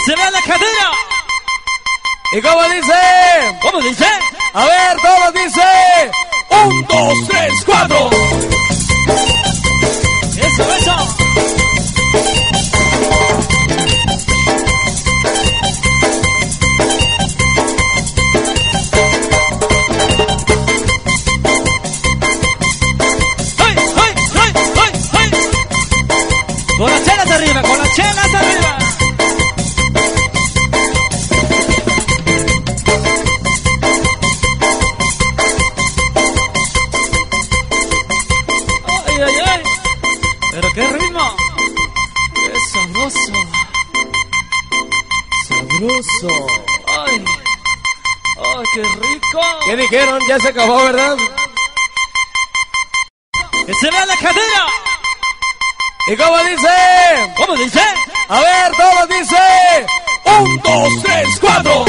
Se vea la cadera. ¿Y cómo dice? ¿Cómo dice? A ver, todos dice. Un, dos, tres, cuatro. Eso, eso. ¡Ay, ay, ay, ay, ay! Con las chelas arriba, con las chelas arriba. sabroso. ¡Ay! ¡Ay, qué rico! ¿Qué dijeron? Ya se acabó, ¿verdad? ¡Que se vea la cadera! ¿Y cómo dice? ¿Cómo dice? A ver, todos dice. ¡Un, dos, tres, cuatro!